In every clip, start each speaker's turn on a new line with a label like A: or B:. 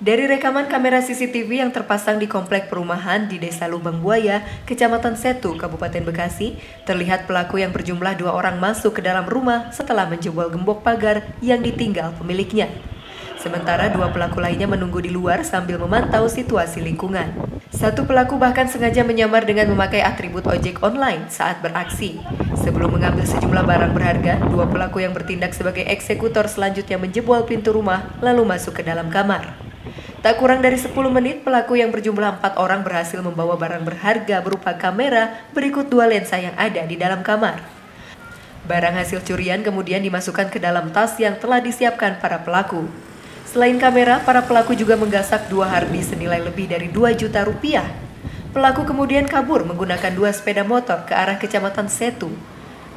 A: Dari rekaman kamera CCTV yang terpasang di komplek perumahan di Desa Lubang Buaya, Kecamatan Setu, Kabupaten Bekasi, terlihat pelaku yang berjumlah dua orang masuk ke dalam rumah setelah menjebol gembok pagar yang ditinggal pemiliknya. Sementara dua pelaku lainnya menunggu di luar sambil memantau situasi lingkungan. Satu pelaku bahkan sengaja menyamar dengan memakai atribut ojek online saat beraksi. Sebelum mengambil sejumlah barang berharga, dua pelaku yang bertindak sebagai eksekutor selanjutnya menjebol pintu rumah lalu masuk ke dalam kamar. Tak kurang dari 10 menit, pelaku yang berjumlah empat orang berhasil membawa barang berharga berupa kamera berikut dua lensa yang ada di dalam kamar. Barang hasil curian kemudian dimasukkan ke dalam tas yang telah disiapkan para pelaku. Selain kamera, para pelaku juga menggasak dua harddisk senilai lebih dari 2 juta rupiah. Pelaku kemudian kabur menggunakan dua sepeda motor ke arah kecamatan Setu.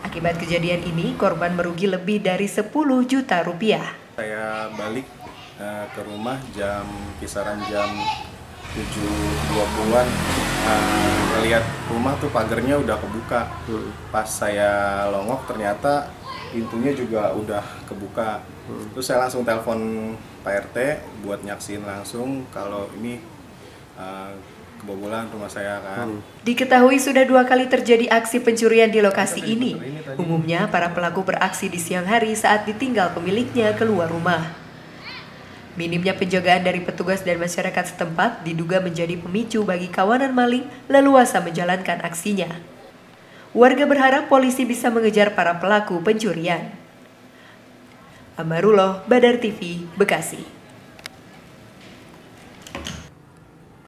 A: Akibat kejadian ini, korban merugi lebih dari 10 juta rupiah.
B: Saya balik uh, ke rumah jam kisaran jam 7.20an uh, ngelihat rumah tuh pagarnya udah kebuka hmm. pas saya longok ternyata pintunya juga udah kebuka hmm. terus saya langsung telepon Pak RT buat nyaksin langsung kalau ini uh, kebobolan rumah saya kan. Hmm.
A: Diketahui sudah dua kali terjadi aksi pencurian di lokasi ini. Umumnya para pelaku beraksi di siang hari saat ditinggal pemiliknya keluar rumah. Minimnya penjagaan dari petugas dan masyarakat setempat diduga menjadi pemicu bagi kawanan maling leluasa menjalankan aksinya. Warga berharap polisi bisa mengejar para pelaku pencurian. Amarullah, Badar TV, Bekasi.